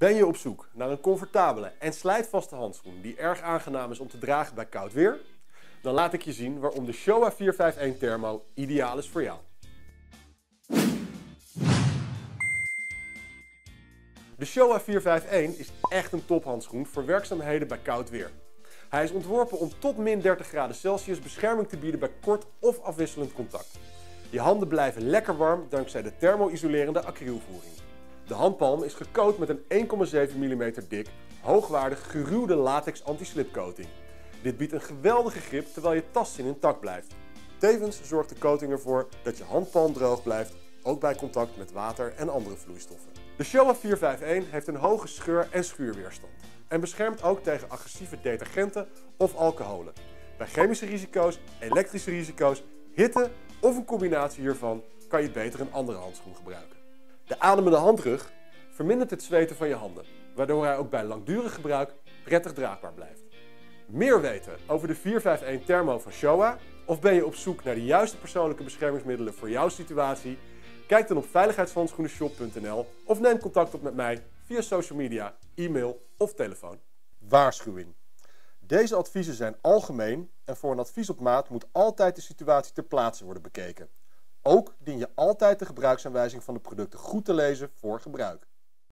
Ben je op zoek naar een comfortabele en slijtvaste handschoen die erg aangenaam is om te dragen bij koud weer? Dan laat ik je zien waarom de Showa 451 Thermo ideaal is voor jou. De Showa 451 is echt een tophandschoen voor werkzaamheden bij koud weer. Hij is ontworpen om tot min 30 graden Celsius bescherming te bieden bij kort of afwisselend contact. Je handen blijven lekker warm dankzij de thermo-isolerende acrylvoering. De handpalm is gecoat met een 1,7 mm dik, hoogwaardig geruwde latex anti-slip coating. Dit biedt een geweldige grip terwijl je tastzin intact blijft. Tevens zorgt de coating ervoor dat je handpalm droog blijft, ook bij contact met water en andere vloeistoffen. De Showa 451 heeft een hoge scheur- en schuurweerstand en beschermt ook tegen agressieve detergenten of alcoholen. Bij chemische risico's, elektrische risico's, hitte of een combinatie hiervan kan je beter een andere handschoen gebruiken. De ademende handrug vermindert het zweten van je handen, waardoor hij ook bij langdurig gebruik prettig draagbaar blijft. Meer weten over de 451 Thermo van Showa of ben je op zoek naar de juiste persoonlijke beschermingsmiddelen voor jouw situatie? Kijk dan op veiligheidshandschoenenshop.nl of neem contact op met mij via social media, e-mail of telefoon. Waarschuwing. Deze adviezen zijn algemeen en voor een advies op maat moet altijd de situatie ter plaatse worden bekeken. Ook dien je altijd de gebruiksaanwijzing van de producten goed te lezen voor gebruik.